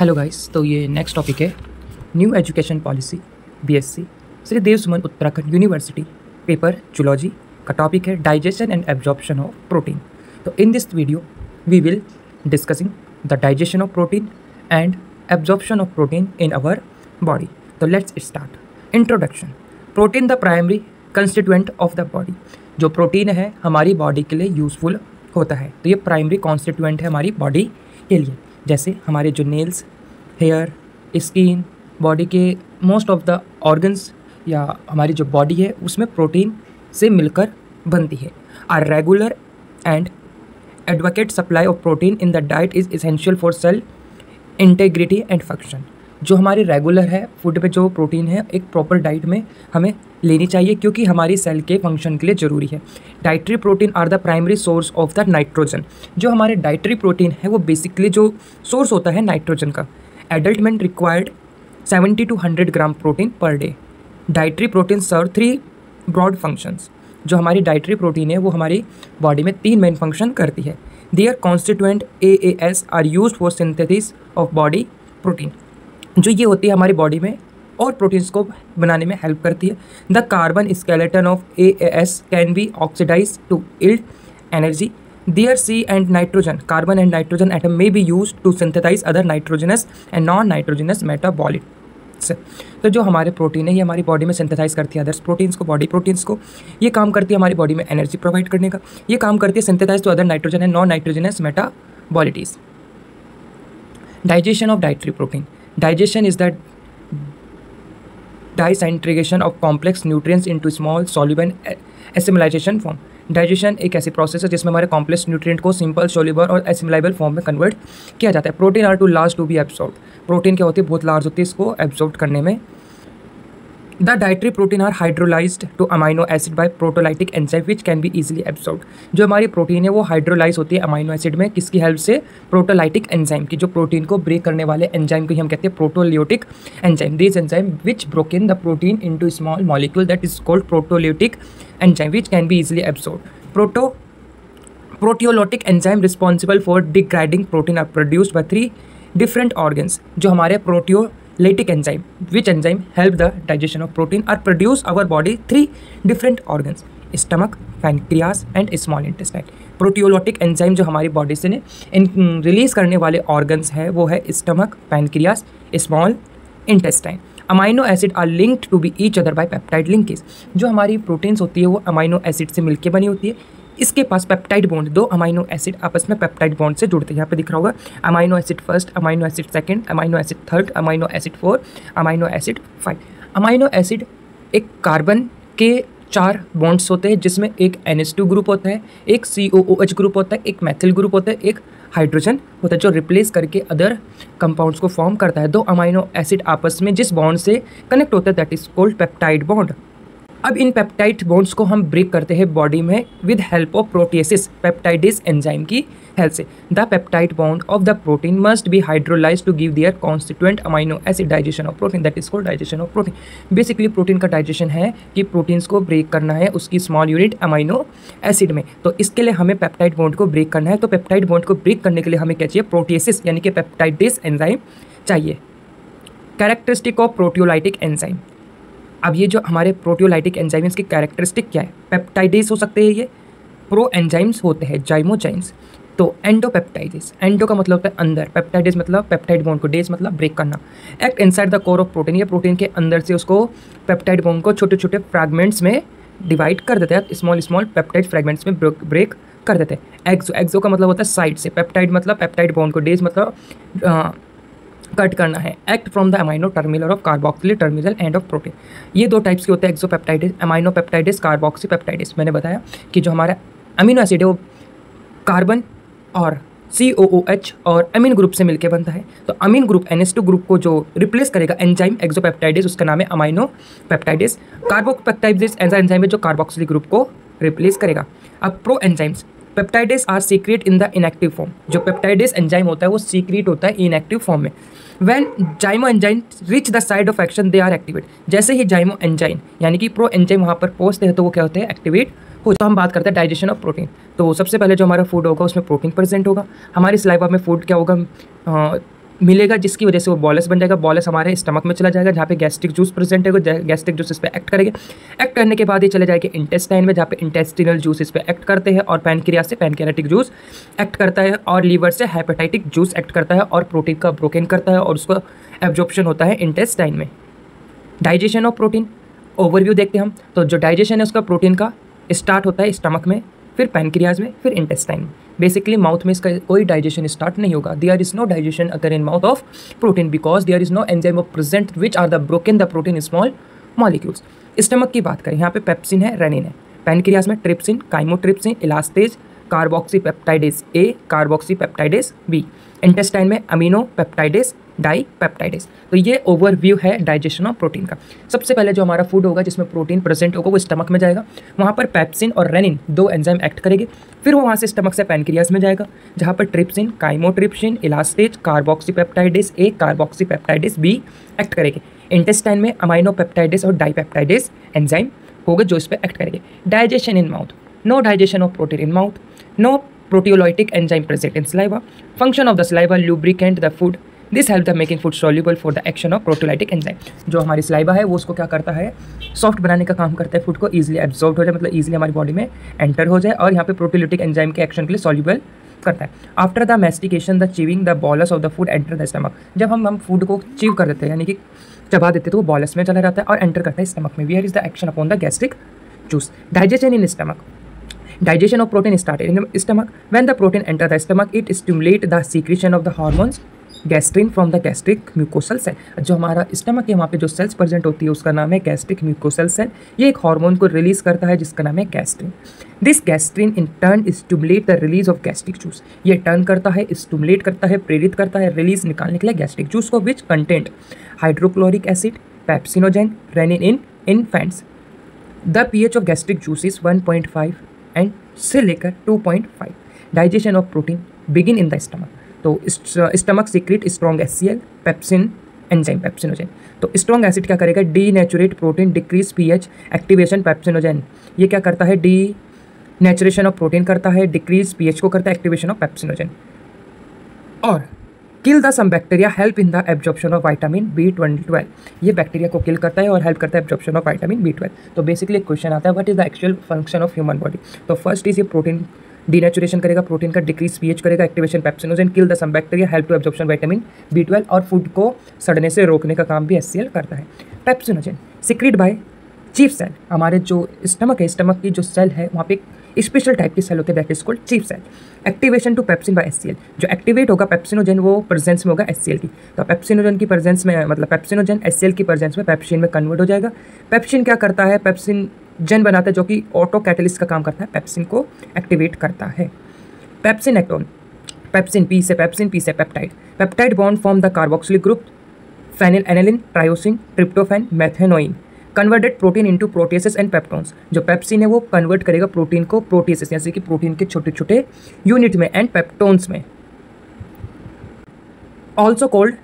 Hello guys तो ये next topic है new education policy BSc Shri Dev Suman Uttarakhand university paper zoology का topic है digestion and absorption of protein तो in this video we will discussing the digestion of protein and absorption of protein in our body तो let's start introduction protein the primary constituent of the body जो protein है, हमारी body के लिए useful होता है। तो ये प्राइमरी कॉन्स्टिट्यूएंट है हमारी बॉडी के लिए। जैसे हमारे जो नेल्स हेयर स्किन बॉडी के मोस्ट ऑफ़ द ऑर्गन्स या हमारी जो बॉडी है, उसमें प्रोटीन से मिलकर बनती है। Are regular and advocate supply of protein in the diet is essential for cell integrity and function जो हमारी रेगुलर है फ़ूड पे जो प्रोटीन है, एक प्रॉपर डाइट में हमें लेनी चाहिए क्योंकि हमारी सेल के फ़ंक्शन के लिए ज़रूरी है। Dietary protein are the primary source of the nitrogen जो हमारे डाइट्री प्रोटीन है, वो बेसिकली जो सोर्स होता है नाइट्रोजन का। Adult man required seventy to hundred gram protein per day dietary protein serve three broad functions जो हमारी डाइट्री प्रोटीन है, वो हमारी बॉडी में तीन मेन फ़ंक्शन करती है। Their constituent A A S are use for synthesis of body protein जो ये होती है हमारी बॉडी में और प्रोटीन्स को बनाने में हेल्प करती है। The carbon skeleton of A S can be oxidise to yield energy their C and nitrogen carbon and nitrogen atom may be use to synthesise other nitrogenous and non nitrogenous metabolites तो जो हमारे protein है, ये हमारी body में synthesise करती है others proteins को बॉडी प्रोटीन्स को। ये काम करती है हमारी बॉडी में एनर्जी प्रोवाइड करने का। ये काम करती है synthesise to other nitrogen and non nitrogenous metabolites digestion of dietary protein digestion is the disintegration of complex nutrients into small soluble assimilation form digestion एक ऐसी प्रोसेस है जिसमें हमारे कॉम्प्लेक्स न्यूट्रिएंट को सिंपल सोल्यूबल और एसिमिलाइबल फॉर्म में convert किया जाता है। Protein are too large to be absorb protein क्या होती है? बहुत लार्ज होती है इसको एब्सॉर्ब करने में। The dietary protein are hydrolyse to amino acid by proteolytic enzyme which can be easily absorb जो हमारी प्रोटीन है, वो हाइड्रोलाइज होती है अमाइनो एसिड में, किसकी हेल्प से? प्रोटोलाइटिक एंजाइम की, जो प्रोटीन को ब्रेक करने वाले एंजाइम को, हम कहते हैं proteolytic enzyme this enzyme which broke in the protein into small molecule that is called proteolytic enzyme which can be easily absorb proto proteolytic enzyme responsible for degrading protein are produced by three different organs जो हमारे proteo Lytic enzyme. Which enzyme help the digestion of protein or produce our body three different organs: stomach, pancreas and small intestine. Proteolytic enzyme जो हमारी body से ने release करने वाले organs है वो है stomach pancreas small intestine amino acid are linked to be each other by peptide linkage जो हमारी प्रोटीन्स होती है वो अमाइनो एसिड से मिलकर बनी होती है इसके पास पेप्टाइड बॉन्ड दो अमाइनो एसिड आपस में पेप्टाइड बॉन्ड से जुड़ते हैं। यहाँ पे दिख रहा होगा amino acid first amino acid second amino acid third amino acid four amino acid five amino acid एक कार्बन के चार बॉन्ड्स होते हैं, जिसमें एक एन ग्रुप होता है, एक COOH ग्रुप होता है, एक मैथिल ग्रुप होता है, एक हाइड्रोजन होता है, जो रिप्लेस करके अदर कंपाउंड्स को फॉर्म करता है। दो अमाइनो एसिड आपस में जिस बॉन्ड से कनेक्ट होता है that is called peptide bond अब इन पेप्टाइड बॉन्ड्स को हम ब्रेक करते हैं बॉडी में with help of proteases peptidases enzyme की हेल्प से। The peptide bond of the protein must be hydrolyse to give their constituent amino acid digestion of protein that is called digestion of protein basically protein का digestion है कि proteins को break करना है उसकी small unit amino acid में। तो इसके लिए हमें पेप्टाइड बॉन्ड को ब्रेक करना है। तो पेप्टाइड बॉन्ड को ब्रेक करने के लिए हमें क्या चाहिए? प्रोटीसिस यानी कि पेप्टाइडिस एंजाइम चाहिए। कैरेक्टरिस्टिक ऑफ़ प्रोटियोलाइटिक एंजाइम अब ये जो हमारे प्रोटियोलाइटिक एंजाइम्स की कैरेक्टरिस्टिक क्या है? पेप्टाइडेस हो सकते हैं ये प्रो एंजाइम्स होते हैं जाइमोजाइम्स तो एंडोपेप्टाइडिस एंडो का मतलब होता है अंदर। पेप्टाइडिस मतलब पेप्टाइड बॉन्ड को डेज़ मतलब ब्रेक करना। Act inside the core of protein या प्रोटीन के अंदर से उसको पेप्टाइड बॉन्ड को छोटे छोटे फ्रैगमेंट्स में डिवाइड कर देते हैं। स्मॉल स्मॉल पेप्टाइड फ्रैगमेंट्स में ब्रेक कर देते हैं। एक्सो एक्सो का मतलब होता है साइड से। पेप्टाइड मतलब पेप्टाइड बॉन्ड को डेज़ मतलब कट करना है। Act from the amino terminal of carboxyl terminal end of protein ये दो टाइप्स के होते हैं एक्सोपेप्टाइटिस अमाइनो पेप्टाइटिस कार्बोक्सी पेप्टाइटिस मैंने बताया कि जो हमारा अमीनो एसिड है, वो कार्बन और सी ओ ओ एच और अमीन ग्रुप से मिलकर बनता है। तो amine group N S two group को जो रिप्लेस करेगा एंजाइम एक्सोपेप्टाइडिस उसका नाम है अमाइनो पेप्टाइडिस कार्बोपेप्टाइडिस ऐसा एंजाइम है जो कार्बोक्सिलिक ग्रुप को रिप्लेस करेगा। अब pro enzymes peptidases are secrete in the inactive form जो पेप्टाइडिस एंजाइम होता है, वो सीक्रेट होता है इनएक्टिव फॉर्म में। When zymo enzyme reach the side of action they are activate जैसे ही जाइमो एंजाइन यानी कि प्रो एंजाइम वहाँ पर पहुँचते हैं तो वो क्या होते हैं एक्टिवेट हो तो हम बात करते हैं डाइजेशन ऑफ़ प्रोटीन तो सबसे पहले जो हमारा फ़ूड होगा, उसमें प्रोटीन प्रेजेंट होगा। हमारी स्लाइबा में फ़ूड क्या होगा? मिलेगा, जिसकी वजह से वो बॉलस बन जाएगा। बॉलस हमारे स्टमक में चला जाएगा, जहाँ पे गैस्ट्रिक जूस प्रेजेंट है गैस्ट्रिक जूस इस पर एक्ट करेंगे। एक्ट करने के बाद ये चले जाएँगे इंटेस्टाइन में, जहाँ पे इंटेस्टिनल जूस इस पर एक्ट करते हैं, और पैनक्रिया से पैनक्रियाटिक जूस एक्ट करता है, और लीवर से हेपेटाइटिक जूस एक्ट करता है, और प्रोटीन का ब्रोकन करता है, और उसका एब्जॉर्प्शन होता है इंटेस्टाइन में। डाइजेशन ऑफ़ प्रोटीन ओवरव्यू देखते हैं हम। तो जो डाइजेशन है, उसका प्रोटीन का स्टार्ट होता है स्टमक में फिर पैनक्रियाज में, फिर इंटेस्टाइन में बेसिकली माउथ में इसका कोई डाइजेशन स्टार्ट नहीं होगा. They are is no digestion अगर in mouth of protein because they are is no enzyme of present which are the broken the protein small molecules stomach की बात करें, यहाँ पे पेप्सिन है रेनिन है. पैनक्रियाज में trypsin chymotrypsin elastase carboxy peptidase A carboxy peptidase B intestine में amino peptidase di peptidase तो ये ओवरव्यू है डाइजेशन ऑफ़ प्रोटीन का। सबसे पहले जो हमारा फ़ूड होगा, जिसमें प्रोटीन प्रेजेंट होगा, वो स्टमक में जाएगा। वहाँ पर पैप्सिन और रेनिन दो एंजाइम एक्ट करेंगे। फिर वो वहाँ से स्टमक से पैनक्रियास में जाएगा, जहाँ पर trypsin chymotrypsin elastase carboxy peptidase A carboxy peptidase B act करेंगे। इंटेस्टाइन में अमाइनो पेप्टाइडिस और डाई पेप्टाइडिस एंजाइम होगा, जो इस पर एक्ट करेंगे। Digestion in mouth no digestion of protein in mouth no proteolytic enzyme present in saliva. Function of the saliva lubricant the food. This help the making food soluble for the action of proteolytic enzyme जो हमारी स्लाइबा है, वो उसको क्या करता है? Soft बनाने का काम करता है फ़ूड को ईजिली एब्जॉर्ब हो जाए मतलब ईजिली हमारी बॉडी में एंटर हो जाए और यहाँ पे प्रोटोलिटिक एंजाइम के एक्शन के लिए सॉल्यूबल करता है। After the mastication the chewing the bolus of the food enter the stomach जब हम हम फ़ूड को चीव कर देते हैं, यानी कि चबा देते हैं तो वो बॉलस में चला जाता है और एंटर करता है स्टमक में। Where is the action upon the gastric juice digestion in stomach digestion of protein started in the stomach. When the protein enter the stomach, it stimulate the secretion of the hormones gastrin from the gastric mucosal cell जो हमारा stomach है, वहाँ पे जो cells present होती है, उसका नाम है गैस्ट्रिक म्यूकोसल सेल ये एक हार्मोन को रिलीज़ करता है, जिसका नाम है gastrin this gastrin in turn stimulate the release of gastric juice ये टर्न करता है स्टूमुलेट करता है, प्रेरित करता है रिलीज़ निकालने के लिए गैस्ट्रिक जूस को which content hydrochloric acid pepsinogen rennin in infants the P H of gastric juice is one point five and से लेकर two point five digestion of protein begin in the stomach तो stomach secrete strong S C L pepsin enzyme pepsinogen तो strong acid क्या करेगा? Denature protein decrease P H activation pepsinogen ये क्या करता है? डी नेचुरेशन ऑफ़ प्रोटीन करता है डिक्रीज पी एच को करता है एक्टिवेशन ऑफ़ पेप्सिनोजेन और kill the some bacteria help in the absorption of vitamin B twenty twelve ये बैक्टीरिया को किल करता है और हेल्प करता है absorption of vitamin B twelve तो बेसिकली क्वेश्चन आता है what is the actual function of human body तो फ़र्स्ट इज़ ये प्रोटीन डीनेचुरेशन करेगा प्रोटीन का डिक्रीज पीएच करेगा activation pepsinogen kill the some bacteria help to absorption vitamin B twelve और food को सड़ने से रोकने का काम भी एस करता है। Pepsinogen secrete by chief cell हमारे जो स्टमक है स्टमक की जो सेल है, वहाँ पे स्पेशल टाइप की सेल होते हैं that is called chief cell activation to pepsin by S जो एक्टिवेट होगा पेप्सिनोजन वो प्रेजेंस में होगा एससीएल की. तो पेप्सिनोजन की प्रेजेंस में मतलब पेप्सिनोजन एस की प्रेजेंस में पेप्सिन में कन्वर्ट हो जाएगा. पेप्सिन क्या करता है? पेप्सिन जन बनाता है जो कि ऑटो कैटलिस्ट का काम करता है. पेप्सिन को एक्टिवेट करता है. Pepsin act on pepsin P से पेप्सिन पी से peptide peptide bond form the carboxylic group phenyl alanine tyrosine tryptophan methionine converted protein into proteoses and peptones जो पेप्सिन है वो कन्वर्ट करेगा प्रोटीन को प्रोटीसिस जैसे कि प्रोटीन के छोटे छोटे यूनिट में एंड पेप्टोन्स में. Also called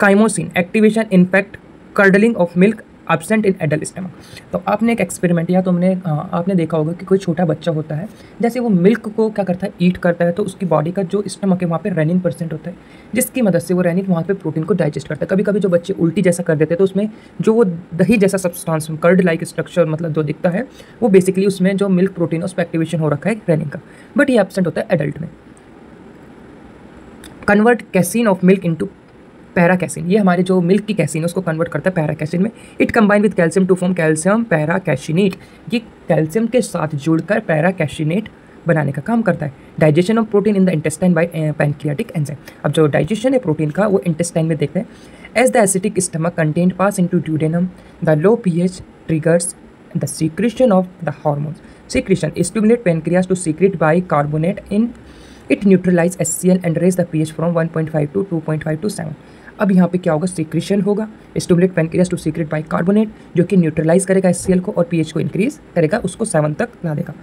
chymosin activation in fact curdling of milk absent in adult stomach तो आपने एक एक्सपेरिमेंट या तो हमने आपने देखा होगा कि कोई छोटा बच्चा होता है, जैसे वो मिल्क को क्या करता है ईट करता है तो उसकी बॉडी का जो स्टमक है, वहाँ पे रेनिन परसेंट होता है, जिसकी मदद से वो रेनिन वहाँ पे प्रोटीन को डाइजेस्ट करता है। कभी कभी जो बच्चे उल्टी जैसा कर देते हैं तो उसमें जो वो दही जैसा सब्सटांस कर्ड लाइक स्ट्रक्चर मतलब जो दिखता है, वो बेसिकली उसमें जो मिल्क प्रोटीन उस पर एक्टिवेशन हो रखा है रेनिन का। बट ये एबसेंट होता है एडल्ट में। Convert casein of milk into para casein. ये हमारे जो मिल्क की कैसिन है, उसको कन्वर्ट करता है पैरा कैसिन में। It combine with calcium to form calcium para caseinate ये कैल्शियम के साथ जुड़कर पैरा कैशिनेट बनाने का काम करता है। Digestion of protein in the intestine by pancreatic enzyme अब जो डाइजेशन है प्रोटीन का, वो इंटेस्टाइन में देखते हैं। As the acidic stomach content pass into duodenum the low p H triggers the secretion of the hormones secretion stimulate pancreas to secrete bicarbonate in the p H and one point five to 1.5 point 2.5 to 7 अब यहाँ पे क्या होगा? Secretion होगा। Stimulate pancreas to secrete bicarbonate जो कि neutralise करेगा S को और पीएच को इंक्रीज करेगा, उसको सेवन तक ला देगा।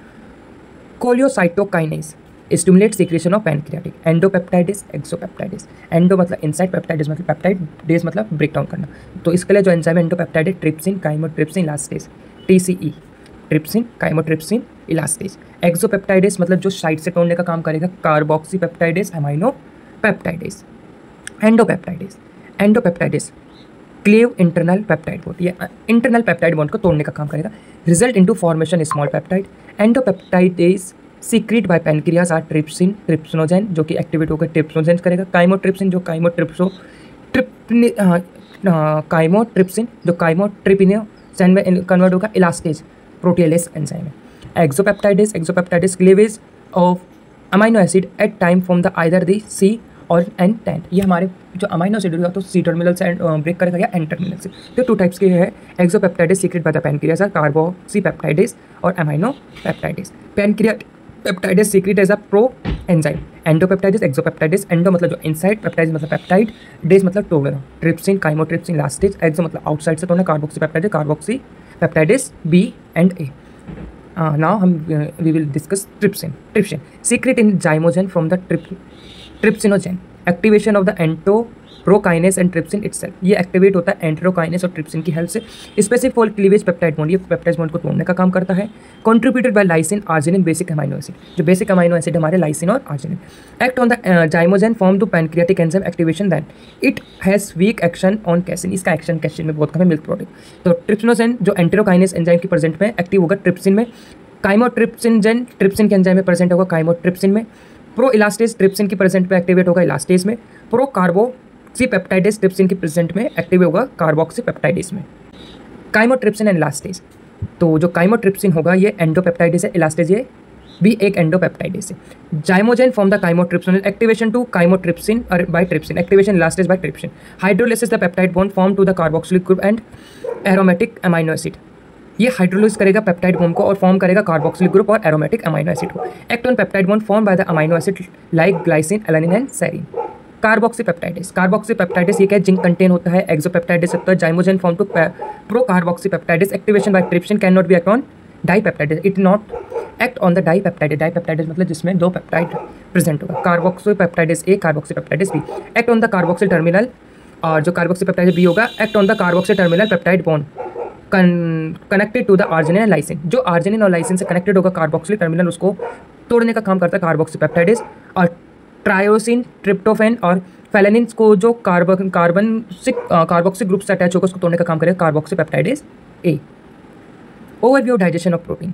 Cholecystokinin stimulate secretion of pancreatic endopeptidases exopeptidases endo मतलब इनसाइड पेप्टाइडिस मतलब पेप्टाइड डेज़ मतलब ब्रेक डाउन करना। तो इसके लिए जो enzyme endopeptidases trypsin chymotrypsin elastase T C E trypsin chymotrypsin elastase exopeptidases मतलब जो साइड से तोड़ने का काम करेगा carboxy peptidases amino endopeptidases cleave internal peptide bond ये इंटरनल पेप्टाइड बॉन्ड को तोड़ने का काम करेगा। Result into formation small peptide endopeptidases secrete by pancreas are trypsin trypsinogen जो कि एक्टिवेट होकर ट्रिप्सोजेन करेगा। काइमोट्रिप्सिन जो काइमोट्रिप्सो ट्रिप काइमोट्रिप्सिन जो काइमोट्रिपिनोजेन में कन्वर्ट होगा elastase protease enzyme exopeptidases exopeptidases cleavage of amino acid at time from the either the C और N tent ये हमारे जो अमाइनो एसिड होगा तो सी टर्मिनल से ब्रेक करेगा या एन टर्मिनल से तो टू टाइप्स के है exopeptidases secrete by the pancreas are carboxy peptidases और amino peptidases pancreas peptidases secrete as a pro enzyme endopeptidases exopeptidases endo मतलब जो इनसाइड पेप्टाइड मतलब पेप्टाइड डेस मतलब तोड़ना trypsin chymotrypsin elastase exo मतलब आउटसाइड से तोड़ना carboxy peptidases carboxy peptidases B and A now हम we will discuss trypsin trypsin secrete in zymogen from the trip trypsinogen activation of the enterokinase and trypsin itself ये activate होता है enterokinase और trypsin की help से। Specific for cleavage peptide bond ये peptide bond को तोड़ने का काम करता है। Contributed by lysine arginine basic amino acid जो बेसिक अमाइनो एसिड हमारे लाइसिन और arginine act on the zymogen form to pancreatic enzyme activation then it has weak action on casein इसका एक्शन कैसिन में बहुत कम है मिल्क प्रोडक्ट तो trypsinogen जो एंट्रोकाइनेस एंजाइम की प्रेजेंट में एक्टिव होगा ट्रिप्सिन में। काइमोट्रिप्सिन जेन ट्रिप्सिन के एंजाइम में प्रेजेंट होगा काइमोट्रिप्सिन में। प्रो इलास्टेज ट्रिप्सिन की प्रेजेंट में एक्टिवेट होगा इलास्टेज में। प्रो कार्बोक्सी पेप्टाइडिस ट्रिप्सिन की प्रेजेंट में एक्टिव होगा कार्बोक्सी पेप्टाइडिस में। काइमोट्रिप्सिन एंड इलास्टेज तो जो काइमोट्रिप्सिन होगा, ये एंडोपेप्टाइडिस है इलास्टेज ये भी एक एंडोपेप्टाइडिस है। Zymogen from the chymotrypsin activation to chymotrypsin और by trypsin activation elastase by trypsin hydrolysis the peptide bond form to the carboxylic group and aromatic amino acid ये हाइड्रोलिस करेगा पेप्टाइड बॉन्ड को और फॉर्म करेगा कार्बोक्सिलिक ग्रुप और aromatic amino acid को। Act on peptide bond form by the amino acid like glycine alanine and serine carboxy peptidases carboxy peptidases ये क्या zinc contain होता है। एक्सोपेप्टाइडिस होता है zymogen form to pro carboxy peptidase activation by trypsin can not be act on dipeptidase it not act on the dipeptidase dipeptidase मतलब जिसमें दो peptide present होगा। Carboxy peptidase A carboxy peptidase B act on the carboxy terminal और जो carboxy B होगा act on the carboxy terminal peptide bond connected to the arginine lysine जो arginine और lysine से कनेक्टेड होगा कार्बोक्सिलिक टर्मिनल उसको तोड़ने का काम करता है कार्बोक्सी पेप्टाइडिस और ट्रायोसिन ट्रिप्टोफेन और फेलेनिन को जो कार्बन कार्बन कार्बोक्सिक ग्रुप से अटैच होगा उसको तोड़ने का काम करेगा carboxy peptidases A overview of digestion of protein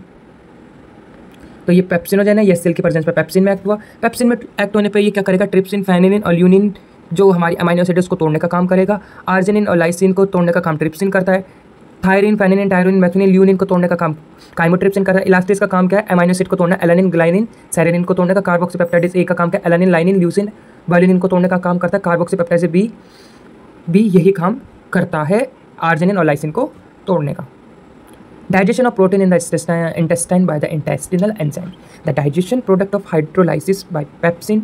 तो ये पेप्सिनोजन है, ये सेल की प्रेजेंस में पेप्सिन में एक्ट हुआ। पेप्सिन में एक्ट होने पर ये क्या करेगा? ट्रिप्सिन फेनिन और ल्यूनिन जो हमारी अमाइनो एसिड को तोड़ने का काम करेगा। आर्जिनिन और लाइसिन को तोड़ने का काम ट्रिप्सिन करता है। थायरिन फेनिन टायरिन मैथिनिन ल्यूनिन को तोड़ने का काम काइमोट्रिप्सिन कर इलास्टिस का काम क्या है? एमाइनो एसिड को तोड़ना एलानिन ग्लाइनिन सेरेनिन को तोड़ने का कार्बोक्सीपेप्टाइडिस ए का काम क्या एलानिन लाइनिन ल्यूसिन वालिनिन को तोड़ने का काम करता है। कार्बोक्सीपेप्टाइडिस बी भी यही काम करता है आर्जिनिन और लाइसिन को तोड़ने का। Digestion of protein in the intestine, by the intestinal enzyme. The digestion product of hydrolysis by pepsin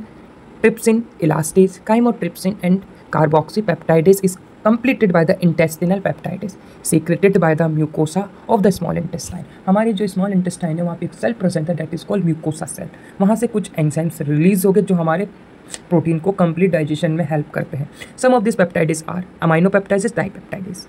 trypsin elastase chymotrypsin and carboxypeptidase is completed by the intestinal peptides, secreted by the mucosa of the small intestine हमारे जो small intestine है, वहाँ पे एक cell present है that is called mucosa cell वहाँ से कुछ एंजाइम्स रिलीज़ हो गए जो हमारे प्रोटीन को कंप्लीट डाइजेशन में हेल्प करते हैं. Some of this peptidases are amino peptidases dipeptidases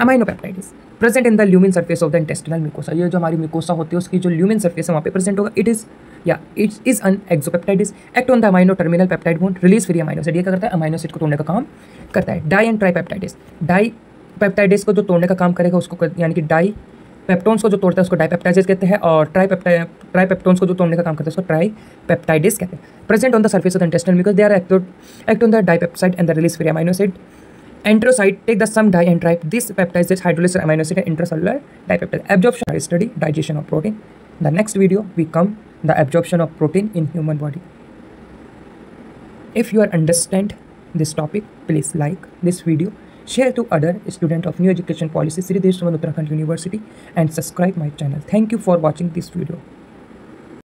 amino peptidases present in the lumen surface of the intestinal mucosa ये जो हमारी मिकोसा होती है, उसकी जो ल्यूमिन सर्फेस है, वहाँ पे प्रेजेंट होगा। इट इज़ या it is an exopeptidases act on the amino terminal peptide bond release free amino acid ये क्या करता है? अमाइनो एसिड को तोड़ने का काम करता है। Di and tripeptidases di peptidases को जो तोड़ने का काम करेगा, उसको यानी कि डाई पेप्टोन्स को जो तोड़ता है, उसको डाईपेप्टाइडिस कहते हैं, और ट्राई ट्राई पेप्टोन्स को जो तोड़ने का काम करता है, उसको ट्राई पेप्टाइडिस कहते हैं। Present on the surface of the intestinal because they are act on the dipeptide and the release free amino acid Enterocyte take the some di and tripe. This peptides is hydrolysis amino acid and intracellular dipeptide. Absorption study digestion of protein. The next video we come the absorption of protein in human body. If you are understand this topic, please like this video, share to other student of New Education Policy Sri Uttarakhand University and subscribe my channel. Thank you for watching this video.